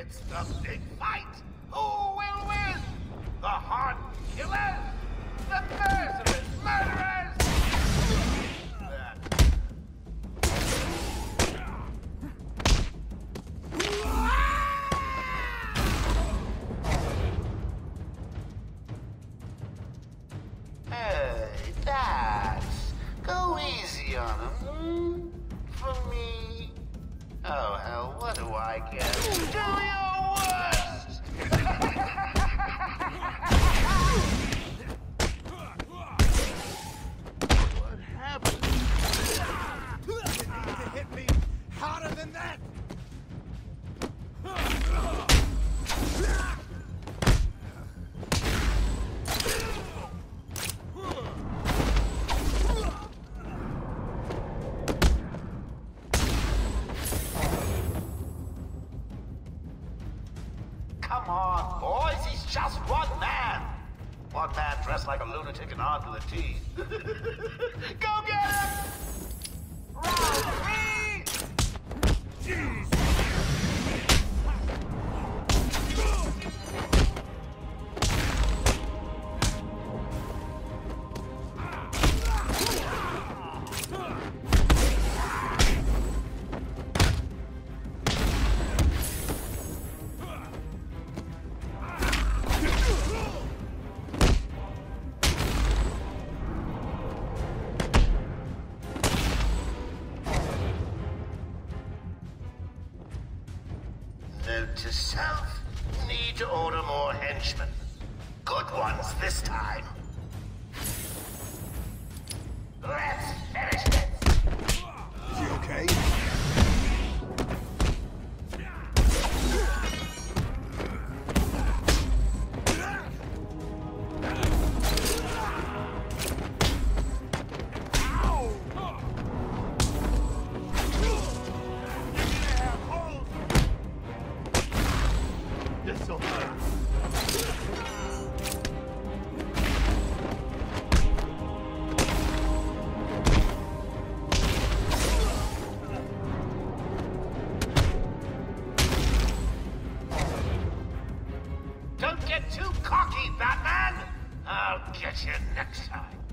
It's the big fight! Who will win? The heart killers? The merciless murderers? Hey, Dax. Go easy on him. Oh, hell, what do I get? Do your worst! Like a lunatic and armed the a T. to self, need to order more henchmen. Good ones this time. Don't get too cocky, Batman! I'll get you next time.